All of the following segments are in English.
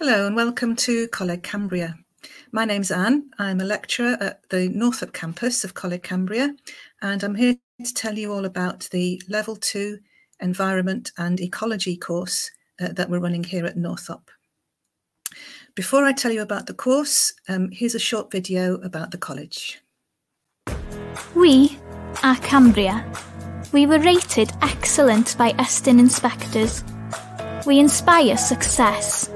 Hello and welcome to Coleg Cambria. My name's Anne. I'm a lecturer at the Northop campus of Coleg Cambria and I'm here to tell you all about the Level 2 Environment and Ecology course uh, that we're running here at Northop. Before I tell you about the course, um, here's a short video about the college. We are Cambria. We were rated excellent by Estyn inspectors. We inspire success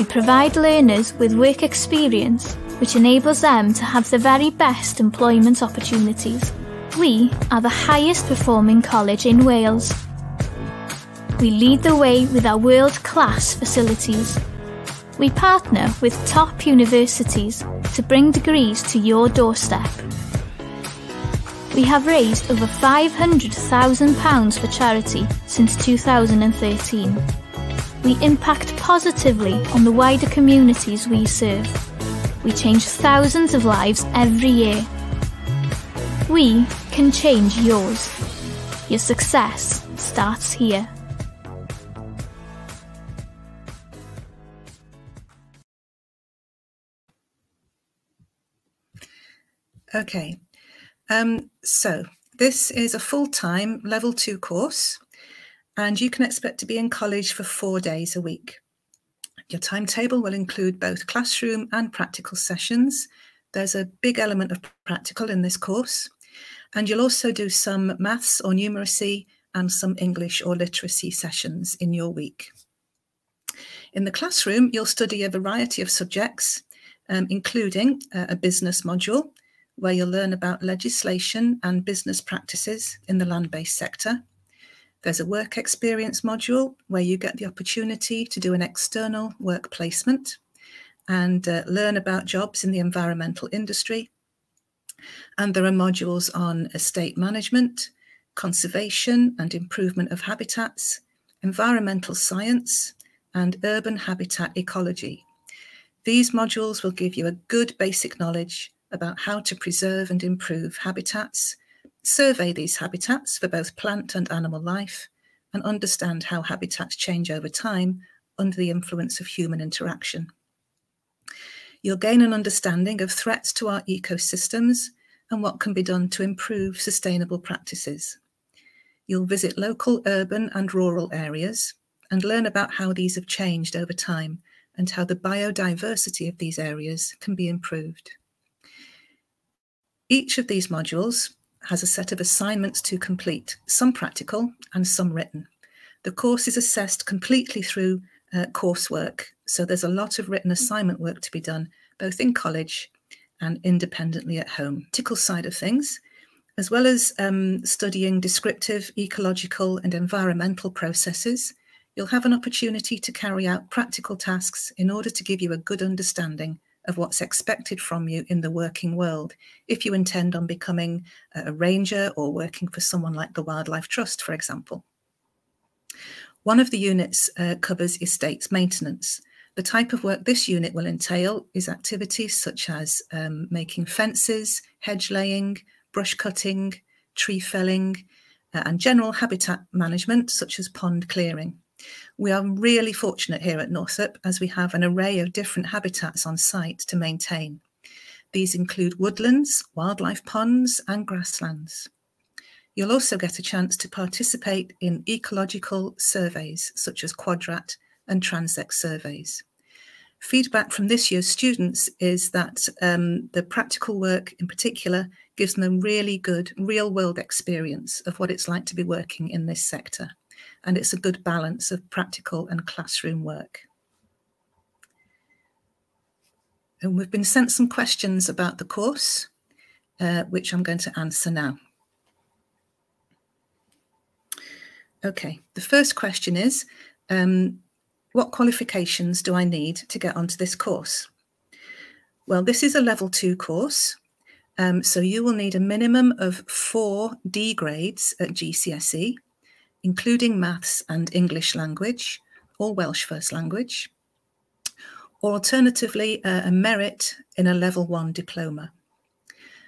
we provide learners with work experience which enables them to have the very best employment opportunities. We are the highest performing college in Wales. We lead the way with our world-class facilities. We partner with top universities to bring degrees to your doorstep. We have raised over £500,000 for charity since 2013 we impact positively on the wider communities we serve. We change thousands of lives every year. We can change yours. Your success starts here. Okay, um, so this is a full-time level two course and you can expect to be in college for four days a week. Your timetable will include both classroom and practical sessions. There's a big element of practical in this course, and you'll also do some maths or numeracy and some English or literacy sessions in your week. In the classroom, you'll study a variety of subjects, um, including uh, a business module, where you'll learn about legislation and business practices in the land-based sector. There's a work experience module where you get the opportunity to do an external work placement and uh, learn about jobs in the environmental industry. And there are modules on estate management, conservation and improvement of habitats, environmental science, and urban habitat ecology. These modules will give you a good basic knowledge about how to preserve and improve habitats survey these habitats for both plant and animal life, and understand how habitats change over time under the influence of human interaction. You'll gain an understanding of threats to our ecosystems and what can be done to improve sustainable practices. You'll visit local urban and rural areas and learn about how these have changed over time and how the biodiversity of these areas can be improved. Each of these modules has a set of assignments to complete, some practical and some written. The course is assessed completely through uh, coursework, so there's a lot of written assignment work to be done, both in college and independently at home. Tickle side of things, as well as um, studying descriptive, ecological and environmental processes, you'll have an opportunity to carry out practical tasks in order to give you a good understanding of what's expected from you in the working world if you intend on becoming a ranger or working for someone like the Wildlife Trust, for example. One of the units uh, covers estates maintenance. The type of work this unit will entail is activities such as um, making fences, hedge laying, brush cutting, tree felling, uh, and general habitat management such as pond clearing. We are really fortunate here at Northop as we have an array of different habitats on site to maintain. These include woodlands, wildlife ponds and grasslands. You'll also get a chance to participate in ecological surveys such as Quadrat and Transect surveys. Feedback from this year's students is that um, the practical work in particular gives them really good real world experience of what it's like to be working in this sector and it's a good balance of practical and classroom work. And we've been sent some questions about the course, uh, which I'm going to answer now. Okay, the first question is, um, what qualifications do I need to get onto this course? Well, this is a level two course, um, so you will need a minimum of four D grades at GCSE, including maths and English language or Welsh first language, or alternatively, uh, a merit in a level one diploma.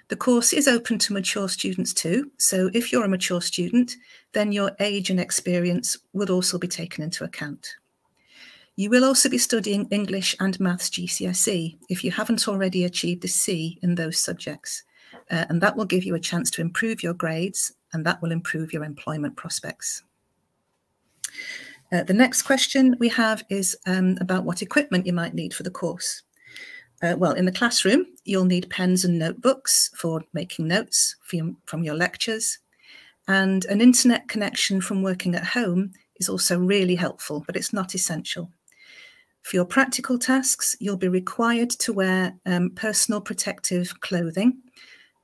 The course is open to mature students too, so if you're a mature student, then your age and experience would also be taken into account. You will also be studying English and Maths GCSE if you haven't already achieved a C in those subjects. Uh, and that will give you a chance to improve your grades and that will improve your employment prospects. Uh, the next question we have is um, about what equipment you might need for the course. Uh, well, in the classroom, you'll need pens and notebooks for making notes from, from your lectures. And an internet connection from working at home is also really helpful, but it's not essential. For your practical tasks, you'll be required to wear um, personal protective clothing.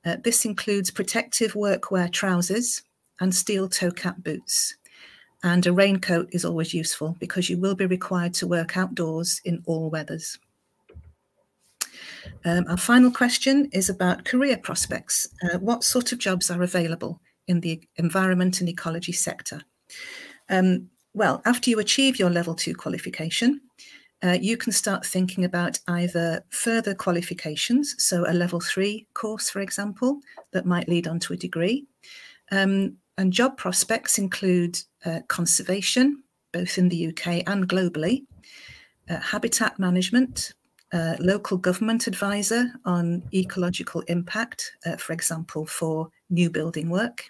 Uh, this includes protective workwear trousers and steel toe cap boots. And a raincoat is always useful because you will be required to work outdoors in all weathers. Um, our final question is about career prospects. Uh, what sort of jobs are available in the environment and ecology sector? Um, well, after you achieve your level two qualification, uh, you can start thinking about either further qualifications, so a level three course, for example, that might lead on to a degree. Um, and job prospects include uh, conservation, both in the UK and globally, uh, habitat management, uh, local government advisor on ecological impact, uh, for example, for new building work,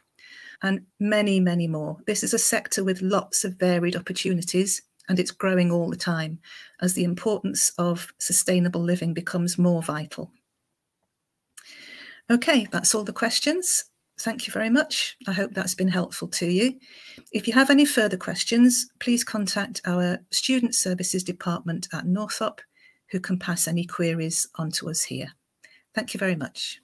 and many, many more. This is a sector with lots of varied opportunities and it's growing all the time as the importance of sustainable living becomes more vital. Okay, that's all the questions. Thank you very much. I hope that's been helpful to you. If you have any further questions, please contact our Student Services Department at Northop, who can pass any queries on to us here. Thank you very much.